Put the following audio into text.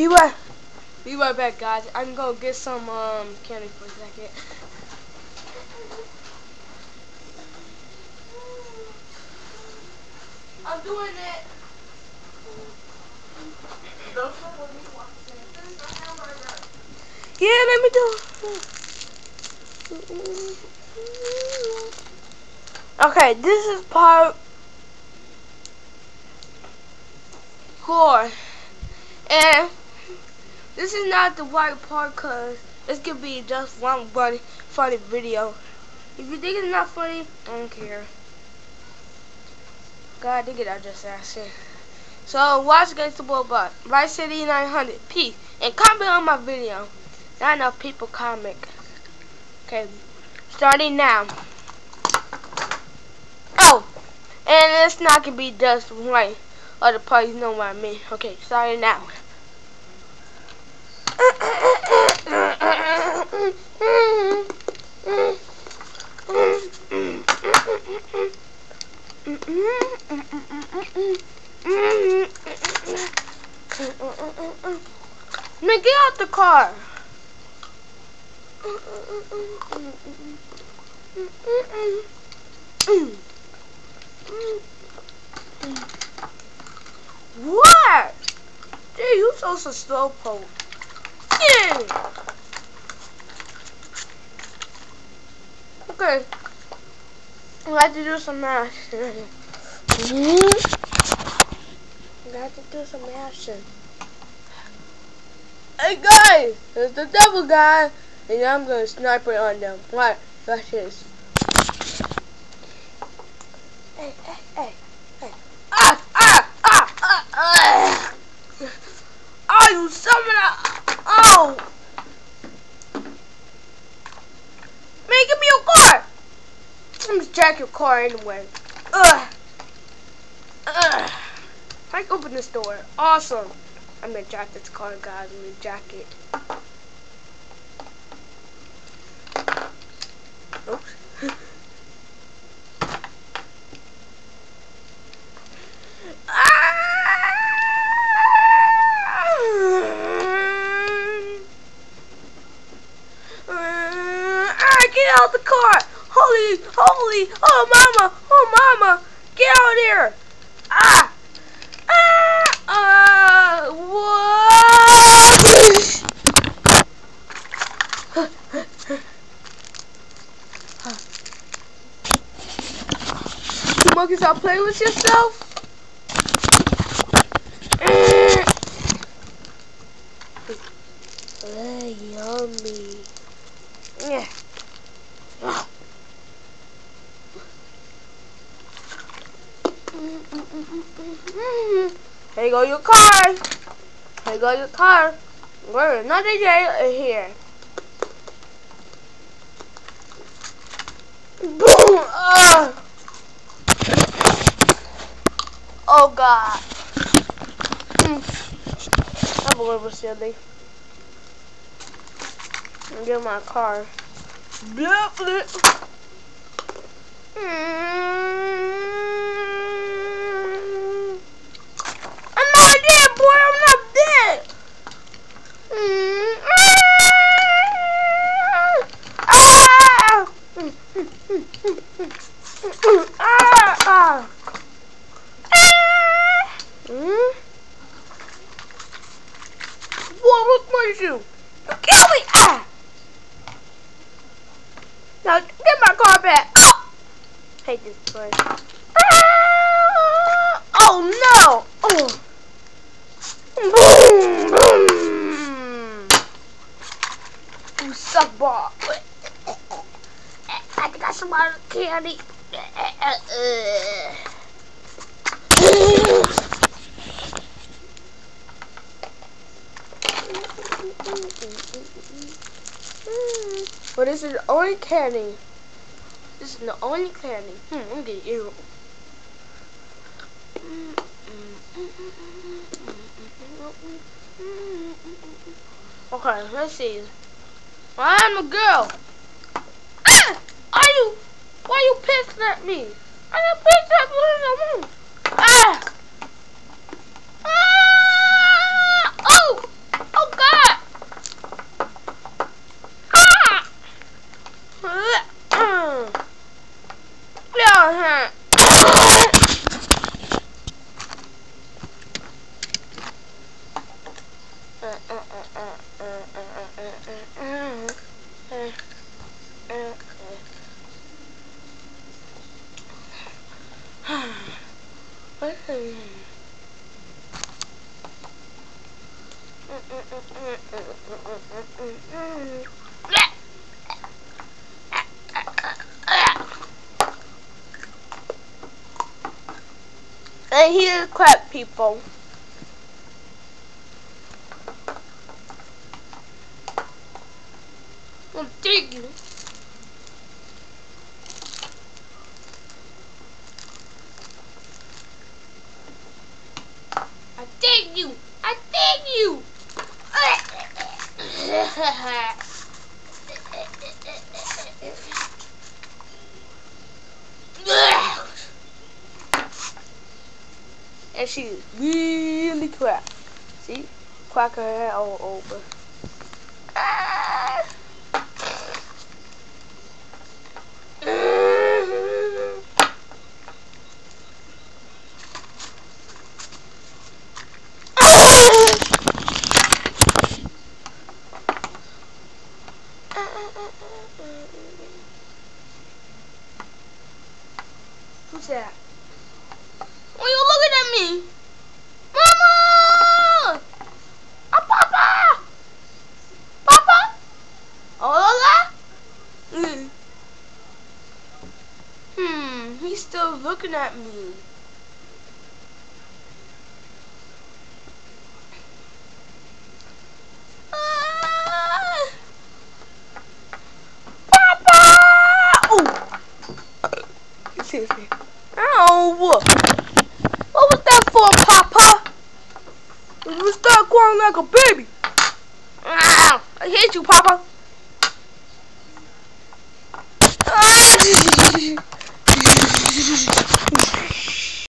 Be right, be right back, guys. I'm gonna get some um candy for a second. I'm doing it. Yeah, let me do it. Okay, this is part four. And this is not the right part because this could be just one funny, funny video. If you think it's not funny, I don't care. God, think it, I just asked it. So, watch Gangsta Robot, Vice City 900, peace, and comment on my video. Not enough people comment. Okay, starting now. Oh, and it's not gonna be just right. Other parties know what I mean. Okay, starting now. Man, get out the car. What? Dude, you so so slow Yeah. Okay. I got to do some math. I got to do some action. Hey guys, there's the devil guy, and I'm gonna snipe it on them. What? Watch this. Hey, hey, hey, hey. Ah, ah, ah, ah, ah. Oh, you summoner. Oh. Man, give me your car. I'm just jack your car anyway. Ugh. Ugh. I open this door. Awesome. I'm gonna jack this car, guys. I'm gonna jack it. Oops. Ah, get out the car! Holy, holy, oh mama, oh mama, get out here! Ah! Ah! Uh, what? you monkey stop playing with yourself? Uh, yummy. Yeah. Here you go your car. Here you go your car. We're another day here. Boom! Uh. Oh God. Mm. I'm a little silly. Get my car. Blip. Mm. My shoe? You kill me! Ah! Now get my car back. Oh! Hate this place. Ah! Oh no! Oh. Boom! Boom! You suck ball. I think I some more candy. This is the only candy. This is the only candy. Hmm, I'm getting you. Okay, let's see. I'm a girl. Ah! Are you? Why you pissed at me? Okay. what the... And here's crap, people. I'm digging. And she's really crap. See? Crack her head all over. Who's that? Why you looking at me? Mama! Ah, Papa! Papa? Hola? Mm. Hmm, he's still looking at me. Ah! Papa! Oh! Seriously. Ow! What was that for, Papa? You start crying like a baby. Ow! I hate you, Papa. Ah!